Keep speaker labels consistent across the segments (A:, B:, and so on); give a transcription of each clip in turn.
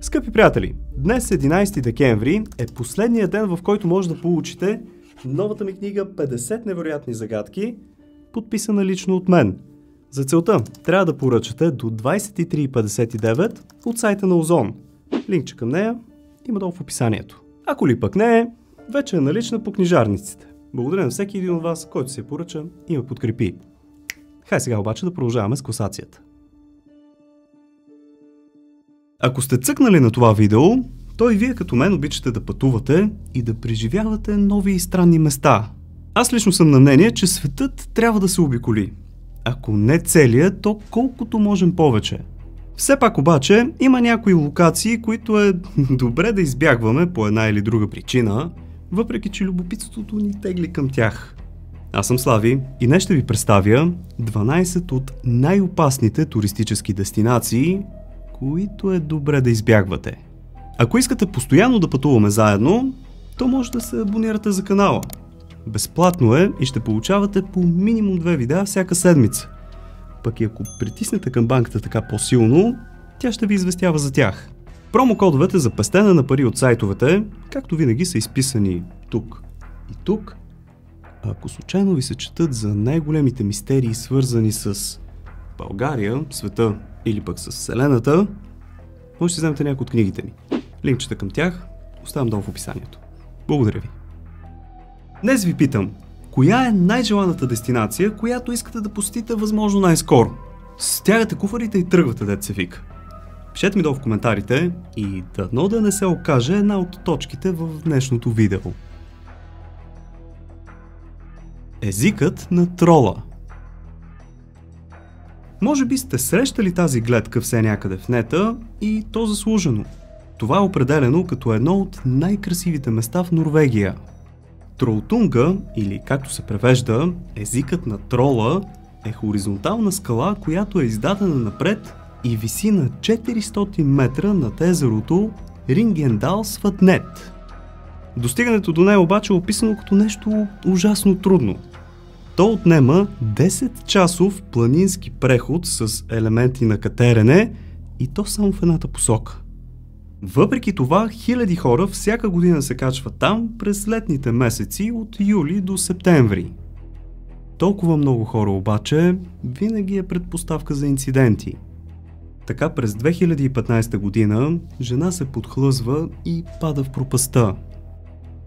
A: Скъпи приятели, днес 11 декември е последният ден, в който може да получите новата ми книга 50 невероятни загадки, подписана лично от мен. За целта трябва да поръчате до 23.59 от сайта на Озон. Линкче към нея има долу в описанието. Ако ли пък не е, вече е налична по книжарниците. Благодаря на всеки един от вас, който се поръча и ме подкрепи. Хай сега обаче да продължаваме с класацията. Ако сте цъкнали на това видео, то и вие като мен обичате да пътувате и да преживявате нови и странни места. Аз лично съм на мнение, че светът трябва да се обиколи. Ако не целият, то колкото можем повече. Все пак обаче има някои локации, които е добре да избягваме по една или друга причина, въпреки че любопитството ни тегли към тях. Аз съм Слави и днес ще ви представя 12 от най-опасните туристически дестинации, които е добре да избягвате. Ако искате постоянно да пътуваме заедно, то може да се абонирате за канала. Безплатно е и ще получавате по минимум две видеа всяка седмица. Пък и ако притиснете към банката така по-силно, тя ще ви известява за тях. Промокодовете за пестене на пари от сайтовете, както винаги са изписани тук и тук. А ако случайно ви се четат за най-големите мистерии, свързани с България, света или пък с Вселената, може да вземете някои от книгите ми. Линкчета към тях оставям долу в описанието. Благодаря ви. Днес ви питам, коя е най-желаната дестинация, която искате да посетите възможно най-скоро? Стягате куфарите и тръгвате, се вика. Пишете ми долу в коментарите и дано да не се окаже една от точките в днешното видео. Езикът на трола – може би сте срещали тази гледка все някъде в нета и то заслужено. Това е определено като едно от най-красивите места в Норвегия. Тролтунга, или както се превежда, езикът на трола, е хоризонтална скала, която е издадена напред и виси на 400 метра над езерото Рингендал Сватнет. Достигането до нея обаче е описано като нещо ужасно трудно – то отнема 10 часов планински преход с елементи на катерене и то само в едната посока. Въпреки това, хиляди хора всяка година се качват там през летните месеци от юли до септември. Толкова много хора обаче винаги е предпоставка за инциденти. Така през 2015 година жена се подхлъзва и пада в пропаста.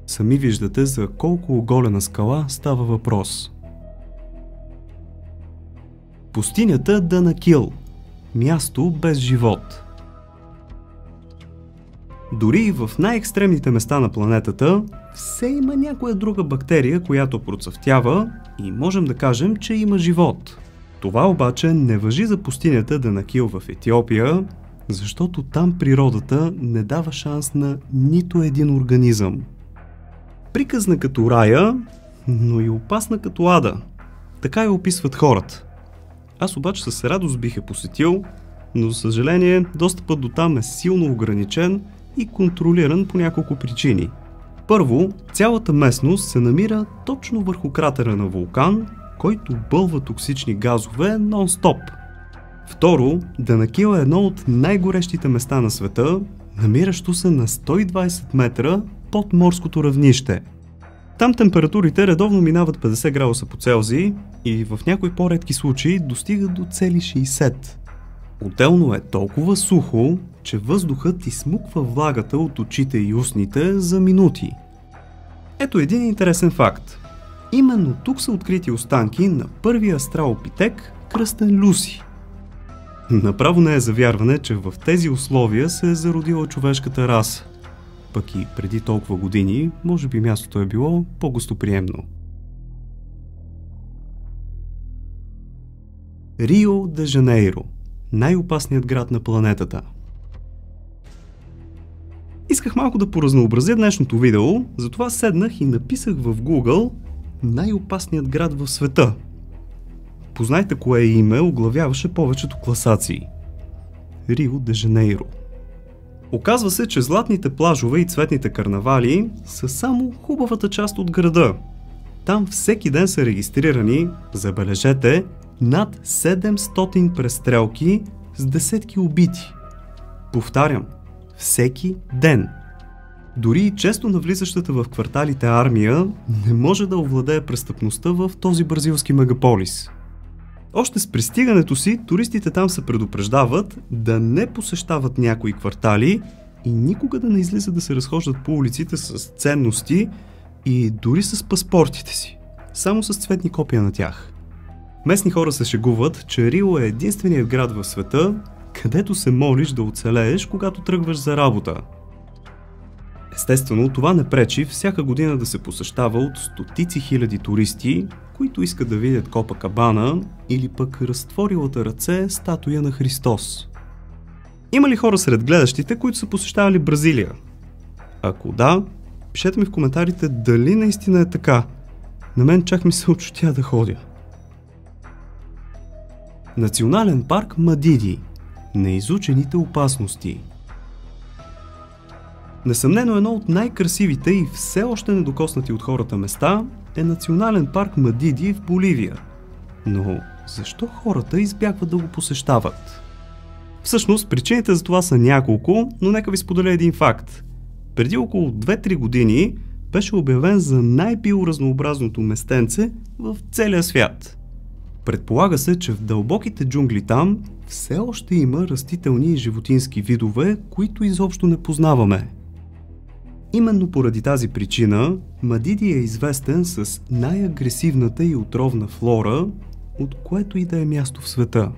A: Сами виждате за колко оголена скала става въпрос – Пустинята Данакил – място без живот. Дори в най-екстремните места на планетата, все има някоя друга бактерия, която процъфтява и можем да кажем, че има живот. Това обаче не въжи за пустинята Данакил в Етиопия, защото там природата не дава шанс на нито един организъм. Приказна като рая, но и опасна като ада. Така я описват хората. Аз обаче с радост бих е посетил, но за съжаление достъпът до там е силно ограничен и контролиран по няколко причини. Първо, цялата местност се намира точно върху кратера на вулкан, който бълва токсични газове нон-стоп. Второ, Данакил е едно от най-горещите места на света, намиращо се на 120 метра под морското равнище – там температурите редовно минават 50 градуса по Целзий и в някои по-редки случаи достигат до цели 60. Отделно е толкова сухо, че въздухът измуква влагата от очите и устните за минути. Ето един интересен факт. Именно тук са открити останки на първия астралопитек, кръстен Люси. Направо не е завярване, че в тези условия се е зародила човешката раса пък и преди толкова години, може би мястото е било по-гостоприемно. Рио де Жанейро – най-опасният град на планетата. Исках малко да поразнообразя днешното видео, затова седнах и написах в Google най-опасният град в света. Познайте кое име оглавяваше повечето класации. Рио де Жанейро – Оказва се, че златните плажове и цветните карнавали са само хубавата част от града. Там всеки ден са регистрирани, забележете, над 700 престрелки с десетки убити. Повтарям, Всеки ден. Дори и често навлизащата в кварталите армия не може да овладее престъпността в този бразилски мегаполис. Още с пристигането си, туристите там се предупреждават да не посещават някои квартали и никога да не излизат да се разхождат по улиците с ценности и дори с паспортите си. Само с цветни копия на тях. Местни хора се шегуват, че Рио е единственият град в света, където се молиш да оцелееш, когато тръгваш за работа. Естествено, това не пречи всяка година да се посещава от стотици хиляди туристи, които искат да видят Копа Кабана или пък разтворилата ръце статуя на Христос. Има ли хора сред гледащите, които са посещавали Бразилия? Ако да, пишете ми в коментарите дали наистина е така. На мен чак ми се очутя да ходя. Национален парк Мадиди. Неизучените опасности. Несъмнено едно от най-красивите и все още недокоснати от хората места е Национален парк Мадиди в Боливия. Но защо хората избягват да го посещават? Всъщност, причините за това са няколко, но нека ви споделя един факт. Преди около 2-3 години беше обявен за най-биоразнообразното местенце в целия свят. Предполага се, че в дълбоките джунгли там все още има растителни и животински видове, които изобщо не познаваме. Именно поради тази причина Мадиди е известен с най-агресивната и отровна флора, от което и да е място в света.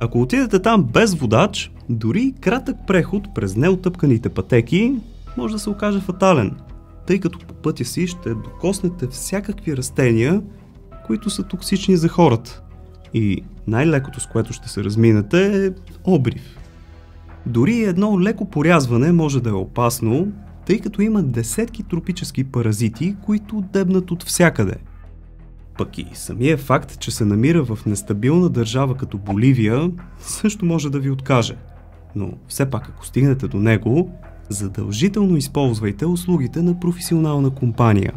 A: Ако отидете там без водач, дори кратък преход през неотъпканите пътеки може да се окаже фатален, тъй като по пътя си ще докоснете всякакви растения, които са токсични за хората. И най-лекото с което ще се разминете е обрив. Дори едно леко порязване може да е опасно, тъй като има десетки тропически паразити, които дебнат от всякъде. Пък и самия факт, че се намира в нестабилна държава като Боливия, също може да ви откаже. Но все пак, ако стигнете до него, задължително използвайте услугите на професионална компания.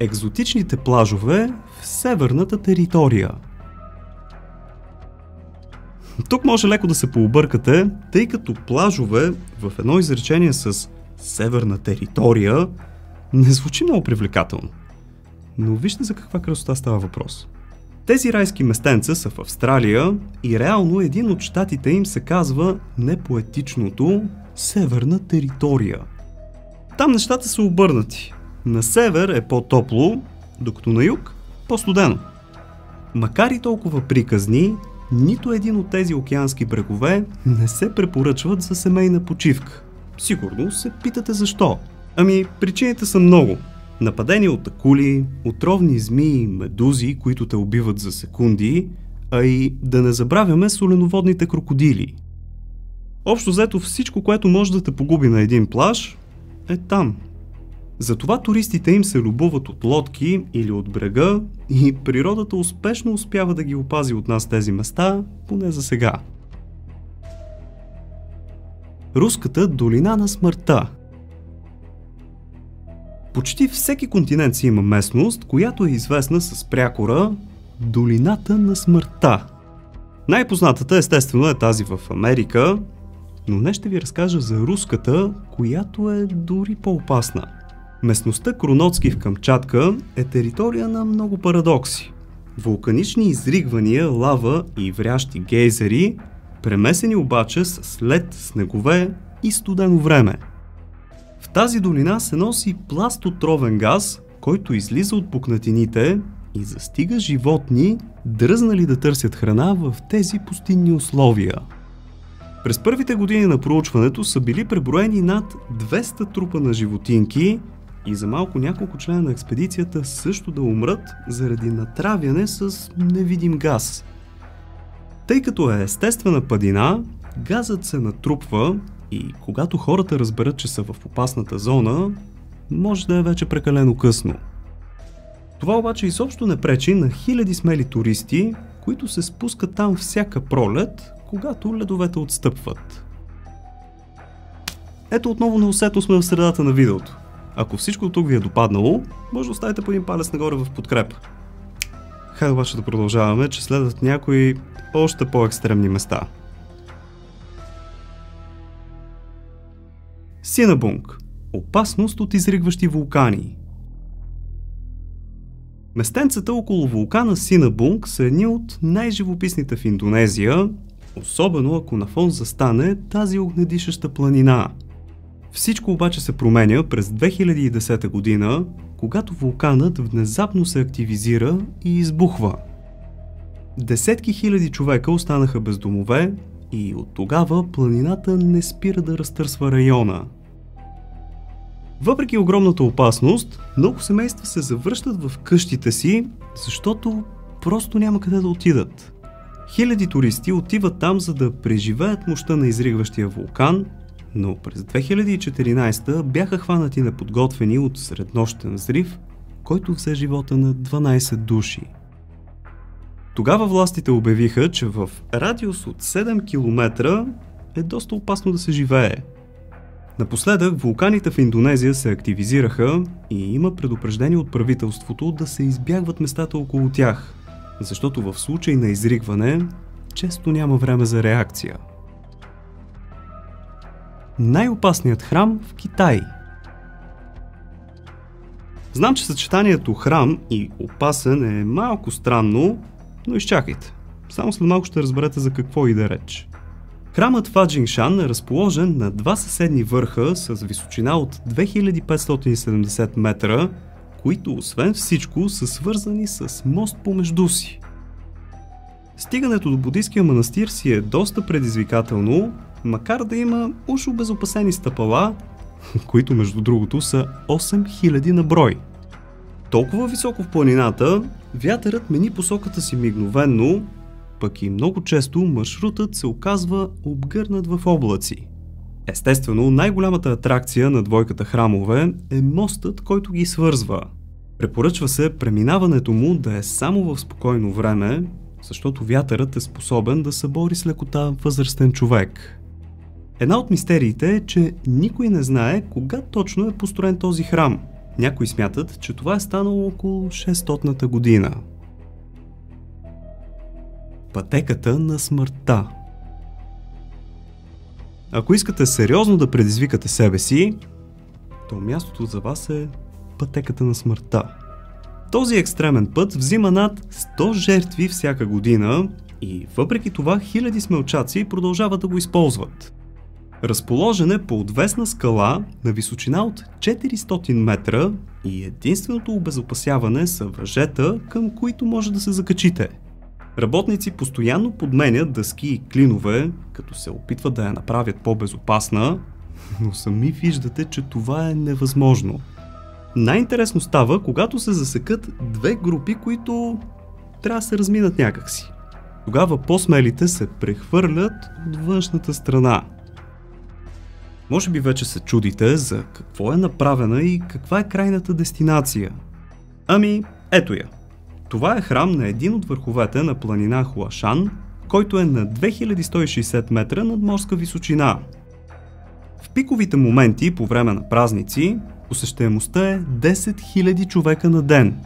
A: Екзотичните плажове в северната територия – тук може леко да се пообъркате, тъй като плажове в едно изречение с северна територия не звучи много привлекателно. Но вижте за каква красота става въпрос. Тези райски местенца са в Австралия и реално един от щатите им се казва непоетичното Северна територия. Там нещата са обърнати. На север е по-топло, докато на юг по-студено. Макар и толкова приказни, нито един от тези океански брегове не се препоръчват за семейна почивка. Сигурно се питате защо. Ами, причините са много. Нападения от акули, отровни змии медузи, които те убиват за секунди, а и да не забравяме соленоводните крокодили. Общо взето всичко, което може да те погуби на един плаж, е там, затова туристите им се любуват от лодки или от брега и природата успешно успява да ги опази от нас тези места, поне за сега. Руската долина на смъртта Почти всеки континент си има местност, която е известна с прякора Долината на смъртта. Най-познатата естествено е тази в Америка, но не ще ви разкажа за руската, която е дори по-опасна – Местността Кроноцки в Камчатка е територия на много парадокси. Вулканични изригвания, лава и врящи гейзери, премесени обаче с след, снегове и студено време. В тази долина се носи пласт отровен газ, който излиза от пукнатините и застига животни, дръзнали да търсят храна в тези пустинни условия. През първите години на проучването са били преброени над 200 трупа на животинки и за малко няколко члена на експедицията също да умрат заради натравяне с невидим газ. Тъй като е естествена падина, газът се натрупва и когато хората разберат, че са в опасната зона, може да е вече прекалено късно. Това обаче изобщо не пречи на хиляди смели туристи, които се спускат там всяка пролет, когато ледовете отстъпват. Ето отново неусетно сме в средата на видеото. Ако всичко тук ви е допаднало, може да оставите по един палец нагоре в подкрепа. Хайде обаче да продължаваме, че следват някои още по-екстремни места. Синабунг – опасност от изригващи вулкани. Местенцата около вулкана Синабунг са едни от най-живописните в Индонезия, особено ако на фон застане тази огнедишаща планина – всичко обаче се променя през 2010 година, когато вулканът внезапно се активизира и избухва. Десетки хиляди човека останаха без домове и от тогава планината не спира да разтърсва района. Въпреки огромната опасност, много семейства се завръщат в къщите си, защото просто няма къде да отидат. Хиляди туристи отиват там, за да преживеят мощта на изригващия вулкан, но през 2014 бяха хванати неподготвени от среднощен взрив, който взе живота на 12 души. Тогава властите обявиха, че в радиус от 7 км е доста опасно да се живее. Напоследък вулканите в Индонезия се активизираха и има предупреждение от правителството да се избягват местата около тях, защото в случай на изригване често няма време за реакция. Най-опасният храм в Китай Знам, че съчетанието храм и опасен е малко странно, но изчакайте. Само след малко ще разберете за какво и да реч. Храмът Фаджиншан е разположен на два съседни върха с височина от 2570 метра, които освен всичко са свързани с мост помежду си. Стигането до буддийския манастир си е доста предизвикателно, макар да има уж обезопасени стъпала, които между другото са 8000 на брой. Толкова високо в планината, вятърът мени посоката си мигновенно, пък и много често маршрутът се оказва обгърнат в облаци. Естествено, най-голямата атракция на двойката храмове е мостът, който ги свързва. Препоръчва се преминаването му да е само в спокойно време, защото вятърът е способен да събори с лекота възрастен човек. Една от мистериите е, че никой не знае кога точно е построен този храм. Някои смятат, че това е станало около 600-та година. Пътеката на смъртта Ако искате сериозно да предизвикате себе си, то мястото за вас е пътеката на смъртта. Този екстремен път взима над 100 жертви всяка година и въпреки това хиляди смелчаци продължават да го използват. Разположен е по отвесна скала на височина от 400 метра и единственото обезопасяване са въжета, към които може да се закачите. Работници постоянно подменят дъски и клинове, като се опитват да я направят по-безопасна, но сами виждате, че това е невъзможно. Най-интересно става, когато се засекат две групи, които трябва да се разминат някакси. Тогава по-смелите се прехвърлят от външната страна – може би вече се чудите за какво е направена и каква е крайната дестинация. Ами, ето я. Това е храм на един от върховете на планина Хуашан, който е на 2160 метра над морска височина. В пиковите моменти по време на празници посещаемостта е 10 000 човека на ден.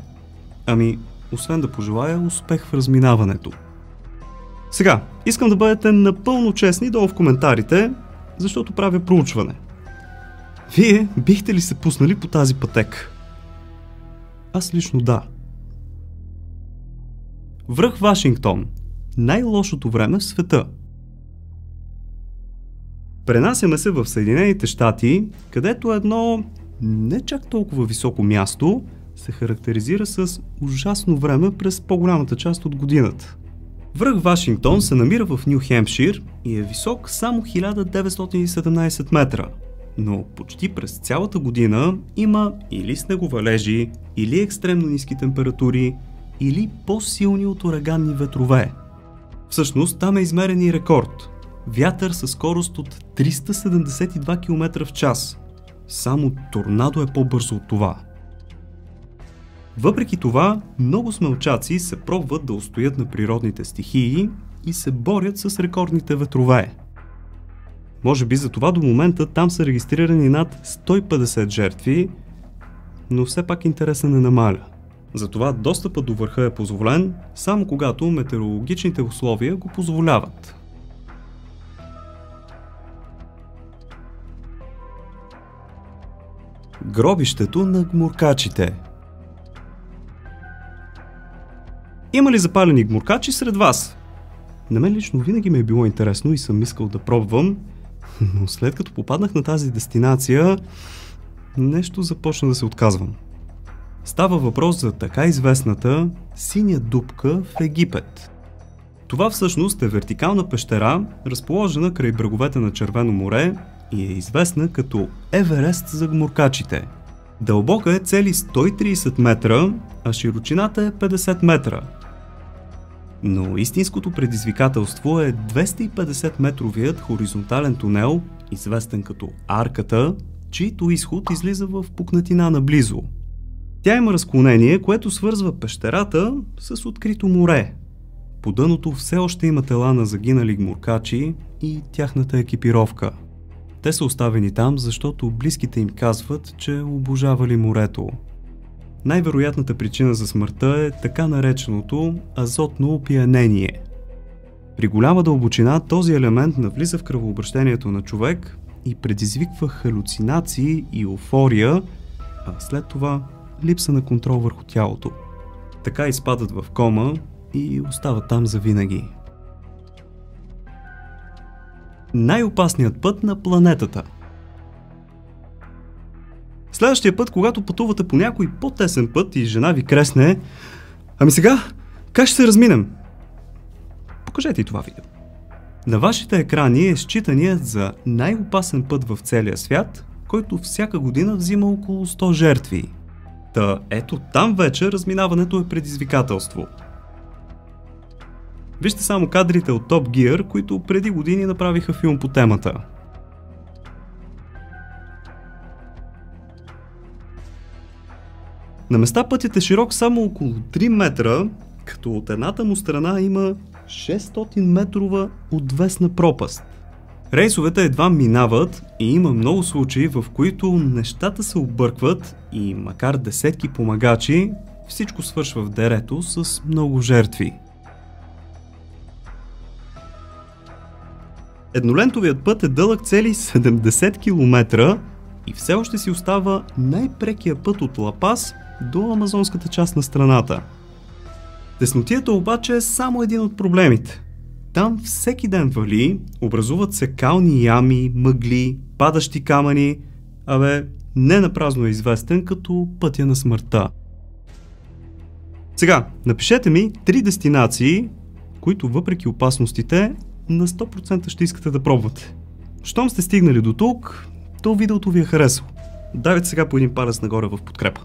A: Ами, освен да пожелая успех в разминаването. Сега, искам да бъдете напълно честни долу в коментарите защото правя проучване. Вие бихте ли се пуснали по тази пътека? Аз лично да. Връх Вашингтон. Най-лошото време в света. Пренасяме се в Съединените щати, където едно не чак толкова високо място се характеризира с ужасно време през по-голямата част от годината. Връх Вашингтон се намира в Нью Хемпшир и е висок само 1917 метра, но почти през цялата година има или снеговалежи, или екстремно ниски температури, или по-силни от ураганни ветрове. Всъщност там е измерен и рекорд. Вятър със скорост от 372 км в час. Само торнадо е по-бързо от това – въпреки това, много смелчаци се пробват да устоят на природните стихии и се борят с рекордните ветрове. Може би за това до момента там са регистрирани над 150 жертви, но все пак интереса не намаля. Затова достъпът до върха е позволен само когато метеорологичните условия го позволяват. Гробището на гмуркачите. Има ли запалени гмуркачи сред вас? На мен лично винаги ми е било интересно и съм искал да пробвам, но след като попаднах на тази дестинация, нещо започна да се отказвам. Става въпрос за така известната синя дупка в Египет. Това всъщност е вертикална пещера, разположена край бреговете на Червено море и е известна като Еверест за гмуркачите. Дълбока е цели 130 метра, а широчината е 50 метра. Но истинското предизвикателство е 250 метровият хоризонтален тунел, известен като Арката, чийто изход излиза в пукнатина наблизо. Тя има разклонение, което свързва пещерата с открито море. По дъното все още има тела на загинали гмуркачи и тяхната екипировка – те са оставени там, защото близките им казват, че обожавали морето. Най-вероятната причина за смъртта е така нареченото азотно опиянение. При голяма дълбочина този елемент навлиза в кръвообращението на човек и предизвиква халюцинации и еуфория, а след това липса на контрол върху тялото. Така изпадат в кома и остават там завинаги най-опасният път на планетата. Следващия път, когато пътувате по някой по-тесен път и жена ви кресне, ами сега, как ще се разминем? Покажете и това видео. На вашите екрани е считаният за най-опасен път в целия свят, който всяка година взима около 100 жертви. Та ето там вече разминаването е предизвикателство – Вижте само кадрите от Top Gear, които преди години направиха филм по темата. На места пътят е широк само около 3 метра, като от едната му страна има 600 метрова отвесна пропаст. Рейсовете едва минават и има много случаи, в които нещата се объркват и макар десетки помагачи, всичко свършва в дерето с много жертви. Еднолентовият път е дълъг цели 70 км и все още си остава най-прекия път от Лапас до амазонската част на страната. Теснотията обаче е само един от проблемите. Там всеки ден вали, образуват се кални ями, мъгли, падащи камъни, абе, не напразно е известен като пътя на смъртта. Сега, напишете ми три дестинации, които въпреки опасностите на 100% ще искате да пробвате. Щом сте стигнали до тук, то видеото ви е харесало. Давайте сега по един палец нагоре в подкрепа.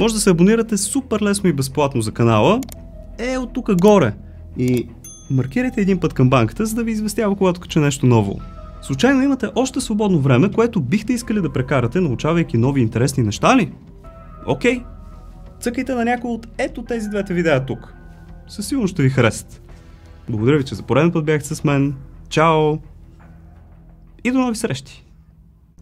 A: Може да се абонирате супер лесно и безплатно за канала. Е, от тук горе. И маркирайте един път към банката, за да ви известява когато кача нещо ново. Случайно имате още свободно време, което бихте искали да прекарате, научавайки нови интересни неща ли? Окей. Цъкайте на някой от ето тези двете видеа тук. Със сигурност ще ви харесат. Благодаря ви, че за пореден път бяхте с мен. Чао! И до нови срещи!